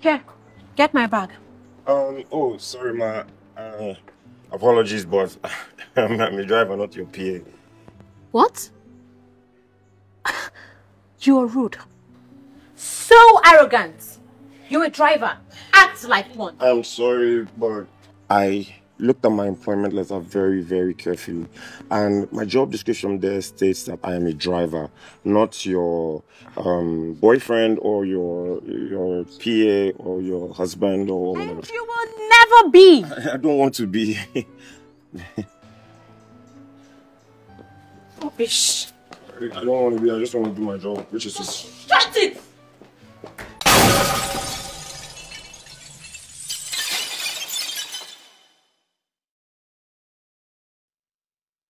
Here, get my bag. Um, oh, sorry, ma. Uh, apologies, but I'm not a driver, not your PA. What? You are rude. So arrogant. You're a driver. Act like one. I'm sorry, but I looked at my employment letter very, very carefully. And my job description there states that I am a driver, not your um, boyfriend or your your PA or your husband or whatever. And you will never be. I don't want to be. Rubbish. I don't want to be. I just want to do my job, which is just.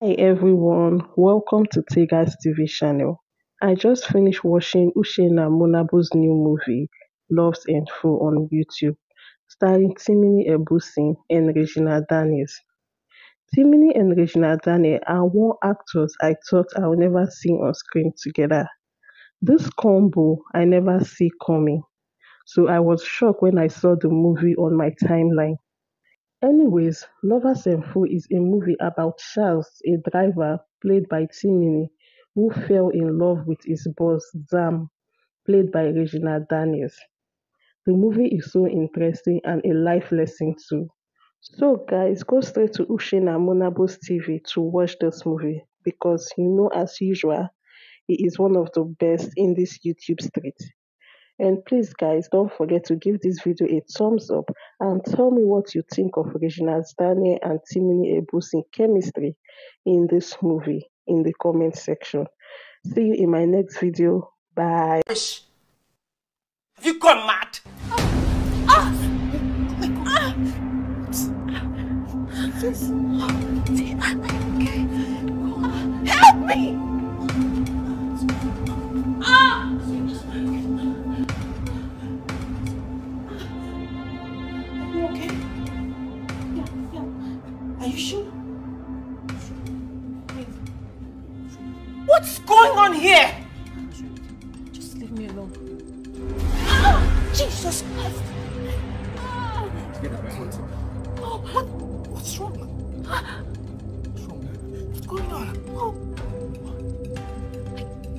Hi everyone, welcome to Tega's TV channel. I just finished watching Uchenna Mbunabo's new movie, Loves Full on YouTube, starring Timini Egbuson and Regina Daniels. Timini and Regina Daniels are one actors I thought I would never see on screen together. This combo I never see coming, so I was shocked when I saw the movie on my timeline. Anyways, Lovers and is a movie about Charles, a driver played by Timini, who fell in love with his boss, Zam, played by Regina Daniels. The movie is so interesting and a life lesson too. So guys, go straight to Uchenna Mbunabo's TV to watch this movie because you know as usual, he is one of the best in this YouTube street. And please guys, don't forget to give this video a thumbs up and tell me what you think of Regina Daniel and Timini Egbuson chemistry in this movie in the comment section. See you in my next video. Bye. Have you gone mad? Help me! Are you okay? Yeah, yeah. Are you sure? What's going on here? Just leave me alone. Ah, Jesus Christ! Oh, what, what's wrong? What's going on?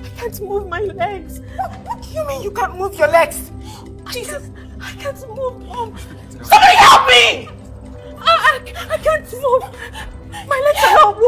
I can't move my legs. What, what do you mean you can't move your legs? Jesus, I can't move. Oh, Somebody help me! I, I,